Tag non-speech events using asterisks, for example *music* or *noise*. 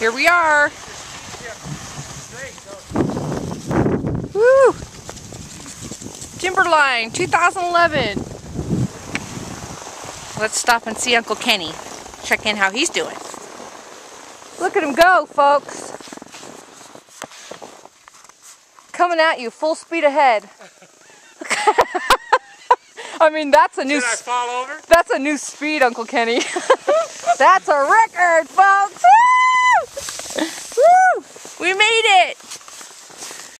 Here we are. Woo! Timberline 2011. Let's stop and see Uncle Kenny. Check in how he's doing. Look at him go, folks. Coming at you full speed ahead. *laughs* I mean, that's a new. Did I fall over? That's a new speed, Uncle Kenny. *laughs* that's a record, folks. We made it!